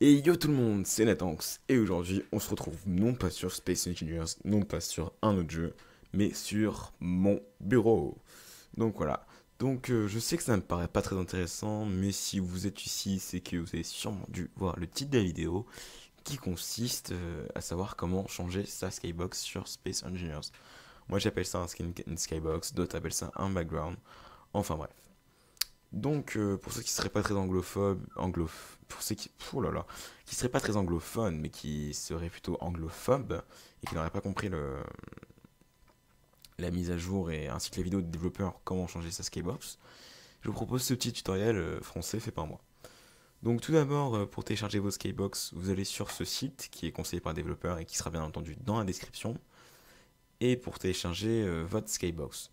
Et yo tout le monde, c'est Natanx, et aujourd'hui on se retrouve non pas sur Space Engineers, non pas sur un autre jeu, mais sur mon bureau. Donc voilà, donc euh, je sais que ça ne me paraît pas très intéressant, mais si vous êtes ici, c'est que vous avez sûrement dû voir le titre de la vidéo, qui consiste euh, à savoir comment changer sa skybox sur Space Engineers. Moi j'appelle ça un skin une skybox, d'autres appellent ça un background, enfin bref. Donc, euh, pour ceux qui seraient pas très anglophobes, pour ceux qui, oh qui seraient pas très anglophones, mais qui seraient plutôt anglophobes et qui n'auraient pas compris le, la mise à jour et ainsi que les vidéos de développeurs comment changer sa skybox, je vous propose ce petit tutoriel euh, français fait par moi. Donc tout d'abord, euh, pour télécharger vos skybox, vous allez sur ce site qui est conseillé par un développeur et qui sera bien entendu dans la description. Et pour télécharger votre skybox.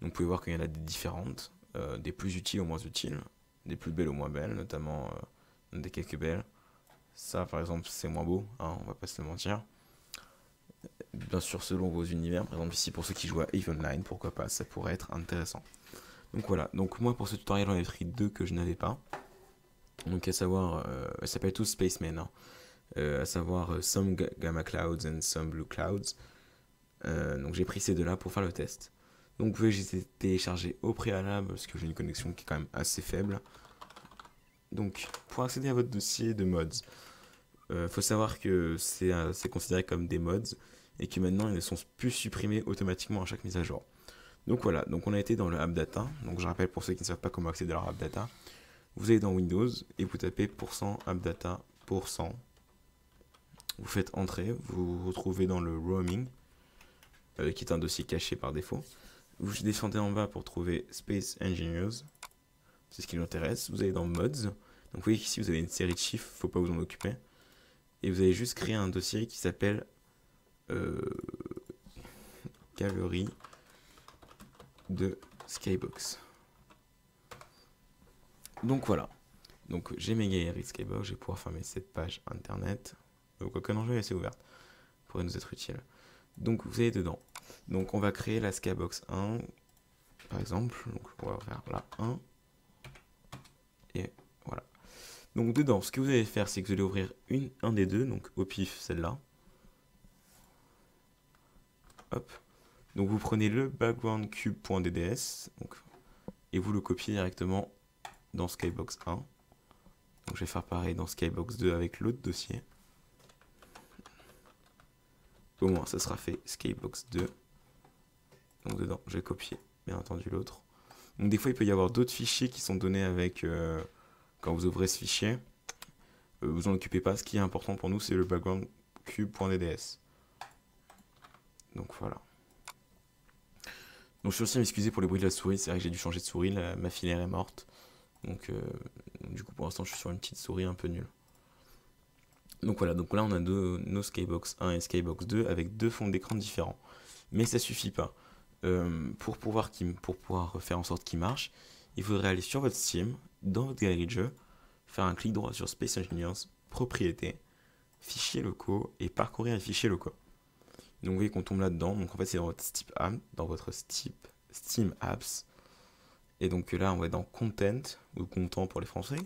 Donc vous pouvez voir qu'il y en a des différentes. Euh, des plus utiles aux moins utiles, des plus belles aux moins belles, notamment euh, des quelques belles. Ça, par exemple, c'est moins beau, hein, on va pas se mentir. Bien sûr, selon vos univers, par exemple, ici, pour ceux qui jouent à Eve Online, pourquoi pas, ça pourrait être intéressant. Donc voilà, donc moi, pour ce tutoriel, j'en ai pris deux que je n'avais pas. Donc à savoir, euh, ça s'appelle tous Spaceman, hein. à savoir Some Gamma Clouds and Some Blue Clouds. donc j'ai pris ces deux-là pour faire le test. Donc vous pouvez télécharger au préalable parce que j'ai une connexion qui est quand même assez faible. Donc pour accéder à votre dossier de mods, il euh, faut savoir que euh, c'est considéré comme des mods et que maintenant ils ne sont plus supprimés automatiquement à chaque mise à jour. Donc voilà, donc on a été dans le AppData. Donc je rappelle pour ceux qui ne savent pas comment accéder à leur AppData, vous allez dans Windows et vous tapez %appdata Vous faites entrer, vous vous retrouvez dans le roaming, euh, qui est un dossier caché par défaut. Vous descendez en bas pour trouver Space Engineers. C'est ce qui nous intéresse. Vous allez dans Mods. Donc vous voyez qu'ici vous avez une série de chiffres, faut pas vous en occuper. Et vous allez juste créer un dossier qui s'appelle euh, Galerie de Skybox. Donc voilà. Donc j'ai mes galeries de Skybox, je vais pouvoir fermer cette page internet. Donc aucun enjeu, elle est ouverte. Pourrait nous être utile. Donc vous allez dedans. Donc on va créer la skybox 1, par exemple. Donc on va faire la 1. Et voilà. Donc dedans, ce que vous allez faire, c'est que vous allez ouvrir une, un des deux, donc au pif celle-là. Hop. Donc vous prenez le backgroundcube.dds et vous le copiez directement dans Skybox 1. Donc je vais faire pareil dans Skybox 2 avec l'autre dossier. Au moins ça sera fait Skybox 2. Donc dedans, j'ai copié, bien entendu, l'autre. Donc des fois, il peut y avoir d'autres fichiers qui sont donnés avec... Euh, quand vous ouvrez ce fichier, euh, vous en occupez pas. Ce qui est important pour nous, c'est le background cube.dds. Donc voilà. Donc je suis aussi m'excuser pour les bruits de la souris. C'est vrai que j'ai dû changer de souris. ma filaire est morte. Donc euh, du coup, pour l'instant, je suis sur une petite souris un peu nulle. Donc voilà, donc là on a deux, nos Skybox 1 et Skybox 2 avec deux fonds d'écran différents. Mais ça suffit pas. Euh, pour, pouvoir faire en sorte qu'il marche, il faudrait aller sur votre Steam, dans votre galerie de jeu, faire un clic droit sur Space Engineers, propriété, fichiers locaux et parcourir les fichiers locaux. Donc vous voyez qu'on tombe là-dedans. Donc en fait c'est dans votre Steam App, dans votre Steam Apps. Et donc là on va dans Content ou Content pour les Français.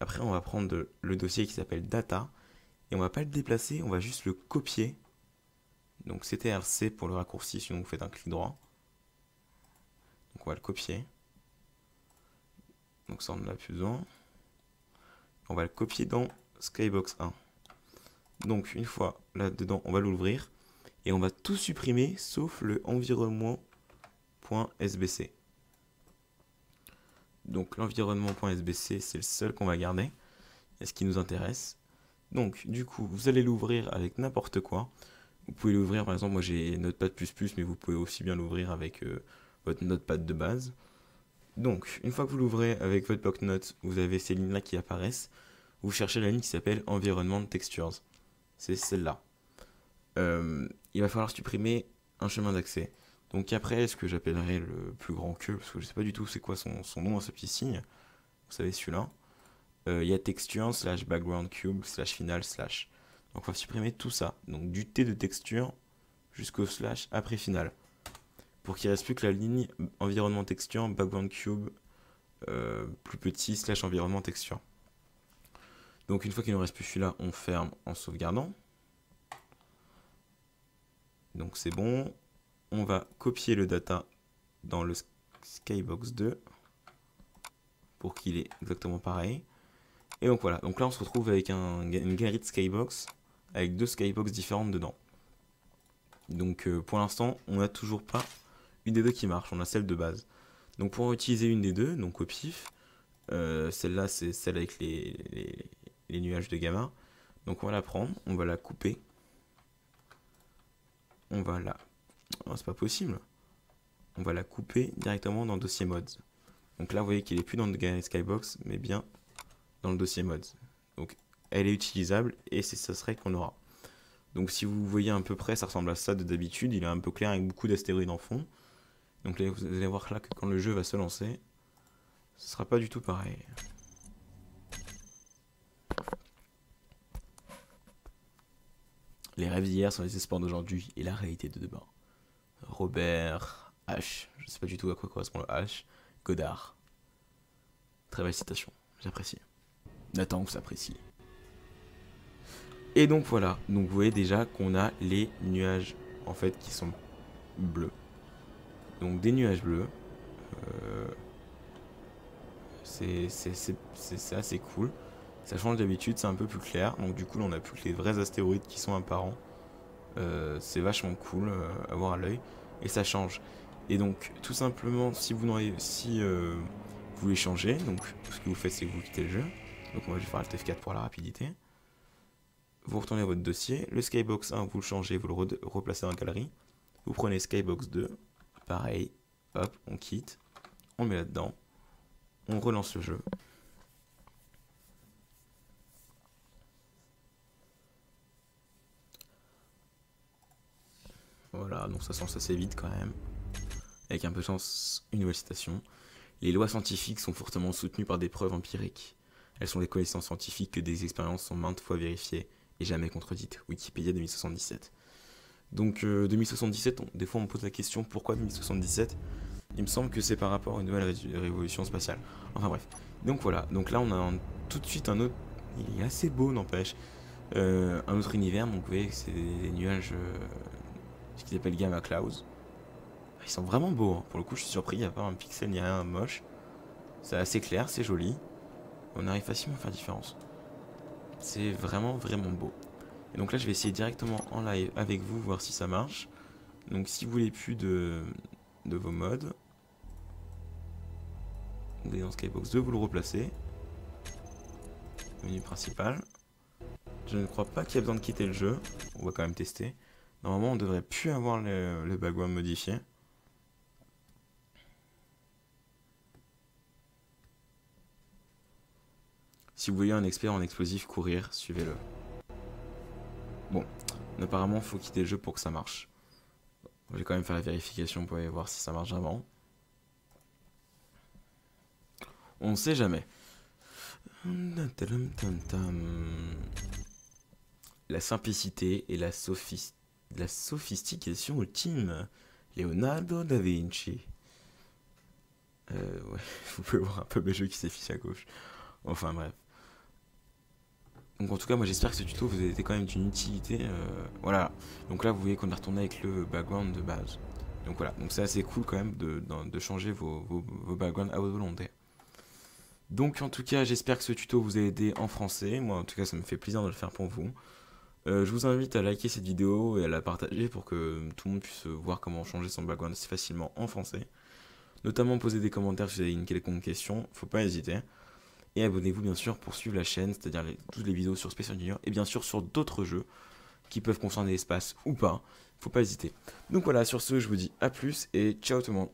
Après on va prendre le dossier qui s'appelle Data et on va pas le déplacer, on va juste le copier donc CTRC pour le raccourci, sinon vous faites un clic droit. Donc on va le copier. Donc ça on en a plus besoin. On va le copier dans Skybox 1. Donc une fois là-dedans, on va l'ouvrir. Et on va tout supprimer sauf le environnement.sbc. Donc l'environnement.sbc, c'est le seul qu'on va garder. Et ce qui nous intéresse? Donc du coup, vous allez l'ouvrir avec n'importe quoi. Vous pouvez l'ouvrir, par exemple, moi j'ai Notepad++, mais vous pouvez aussi bien l'ouvrir avec euh, votre Notepad de base. Donc, une fois que vous l'ouvrez avec votre bloc-notes, vous avez ces lignes-là qui apparaissent. Vous cherchez la ligne qui s'appelle Environnement Textures. C'est celle-là. Euh, il va falloir supprimer un chemin d'accès. Donc après, ce que j'appellerai le plus grand que, parce que je sais pas du tout c'est quoi son, nom à ce petit signe. Vous savez celui-là. Euh, il y a texture slash background cube slash final slash. Donc on va supprimer tout ça. Donc du T de texture jusqu'au slash après final. Pour qu'il reste plus que la ligne environnement texture, background cube, euh, plus petit, slash environnement texture. Donc une fois qu'il ne reste plus celui-là, on ferme en sauvegardant. Donc c'est bon. On va copier le data dans le Skybox 2 pour qu'il est exactement pareil. Et donc voilà, donc là on se retrouve avec une galerie de Skybox avec deux Skybox différentes dedans. Donc euh, pour l'instant, on n'a toujours pas une des deux qui marche, on a celle de base. Donc pour utiliser une des deux, donc au pif, euh, celle-là c'est celle avec les, nuages de gamma. Donc on va la prendre, on va la couper. On va la... Oh, c'est pas possible. On va la couper directement dans le dossier mods. Donc là vous voyez qu'il est plus dans le Skybox, mais bien dans le dossier mods. Donc elle est utilisable et c'est ça serait qu'on aura. Donc si vous voyez à peu près, ça ressemble à ça de d'habitude. Il est un peu clair avec beaucoup d'astéroïdes en fond. Donc là, vous allez voir là que quand le jeu va se lancer, ce sera pas du tout pareil. Les rêves d'hier sont les espoirs d'aujourd'hui et la réalité de demain. Robert H. Je sais pas du tout à quoi correspond le H. Godard. Très belle citation, j'apprécie. Nathan, vous apprécie. Et donc voilà, donc vous voyez déjà qu'on a les nuages en fait qui sont bleus. Donc des nuages bleus. Euh, c'est assez cool. Ça change d'habitude, c'est un peu plus clair. Donc du coup, là, on a plus que les vrais astéroïdes qui sont apparents. Euh, c'est vachement cool euh, à voir à l'œil. Et ça change. Et donc, tout simplement, si vous, si, vous voulez changer, donc ce que vous faites, c'est que vous quittez le jeu. Donc moi, je vais faire Alt F4 pour la rapidité vous retournez à votre dossier, le Skybox 1, vous le changez, vous le replacez dans la galerie, vous prenez Skybox 2, pareil, hop, on quitte, on met là-dedans, on relance le jeu. Voilà, donc ça sent assez vite quand même. Avec un peu de chance, une nouvelle citation. Les lois scientifiques sont fortement soutenues par des preuves empiriques. Elles sont des connaissances scientifiques que des expériences sont maintes fois vérifiées et jamais contredite. Wikipédia 2077. Donc 2077, euh, des fois on me pose la question pourquoi 2077 Il me semble que c'est par rapport à une nouvelle révolution spatiale. Enfin bref. Donc voilà, donc là on a tout de suite un autre... Il est assez beau n'empêche. Euh, un autre univers, donc vous voyez c'est des nuages... Euh, ce qu'ils appellent Gamma Clouds. Ils sont vraiment beaux, hein. pour le coup je suis surpris, il n'y a pas un pixel ni rien moche. C'est assez clair, c'est joli. On arrive facilement à faire différence. C'est vraiment vraiment beau. Et donc là je vais essayer directement en live avec vous, voir si ça marche. Donc si vous voulez plus de, vos modes, vous allez dans Skybox 2, vous le replacez. Menu principal. Je ne crois pas qu'il y a besoin de quitter le jeu. On va quand même tester. Normalement on devrait plus avoir le, le background modifié. Si vous voyez un expert en explosif courir, suivez-le. Bon, apparemment, faut quitter le jeu pour que ça marche. Je vais quand même faire la vérification pour aller voir si ça marche avant. On ne sait jamais. La simplicité et la, la sophistication ultime. Leonardo da Vinci. Euh, ouais, vous pouvez voir un peu mes jeux qui s'affichent à gauche. Enfin bref. Donc en tout cas, moi j'espère que ce tuto vous a été quand même d'une utilité. Euh, voilà. Donc là, vous voyez qu'on est retourné avec le background de base. Donc voilà. Donc c'est assez cool quand même de, changer vos, backgrounds à votre volonté. Donc en tout cas, j'espère que ce tuto vous a aidé en français. Moi en tout cas, ça me fait plaisir de le faire pour vous. Euh, je vous invite à liker cette vidéo et à la partager pour que tout le monde puisse voir comment changer son background assez facilement en français. Notamment poser des commentaires si vous avez une quelconque question, faut pas hésiter. Et abonnez-vous bien sûr pour suivre la chaîne, c'est-à-dire toutes les vidéos sur Space Engineer et bien sûr sur d'autres jeux qui peuvent concerner l'espace ou pas. Faut pas hésiter. Donc voilà, sur ce, je vous dis à plus et ciao tout le monde.